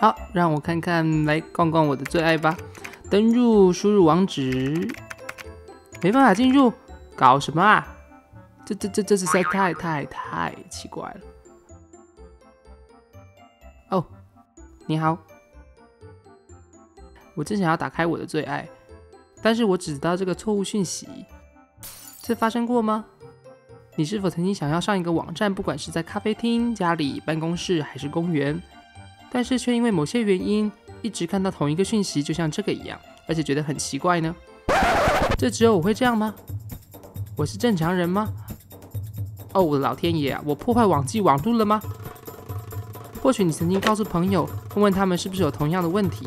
好，让我看看，来逛逛我的最爱吧。登入，输入网址，没办法进入，搞什么啊？这这这这实在太太太奇怪了。哦，你好，我正想要打开我的最爱，但是我只知道这个错误讯息。这发生过吗？你是否曾经想要上一个网站，不管是在咖啡厅、家里、办公室还是公园，但是却因为某些原因，一直看到同一个讯息，就像这个一样，而且觉得很奇怪呢？这只有我会这样吗？我是正常人吗？哦，我的老天爷啊！我破坏网际网路了吗？或许你曾经告诉朋友，问问他们是不是有同样的问题。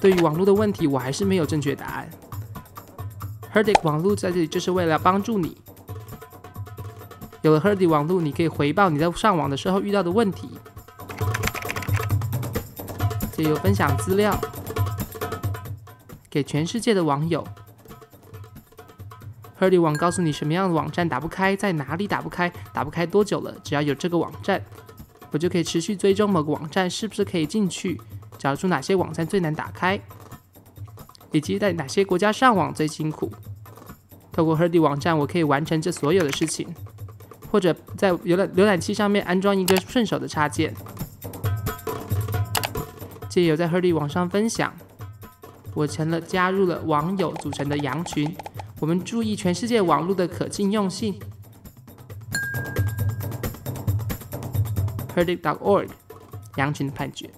对于网络的问题，我还是没有正确答案。Herdic 网络在这里就是为了帮助你。有了 Herdy 网络，你可以回报你在上网的时候遇到的问题，借由分享资料给全世界的网友。Herdy 网告诉你什么样的网站打不开，在哪里打不开，打不开多久了。只要有这个网站，我就可以持续追踪某个网站是不是可以进去，找出哪些网站最难打开。以及在哪些国家上网最辛苦？透过 Herdy 网站，我可以完成这所有的事情，或者在浏览浏览器上面安装一个顺手的插件，借由在 Herdy 网上分享，我成了加入了网友组成的羊群。我们注意全世界网络的可信用性。Herdy.org，羊群的判决。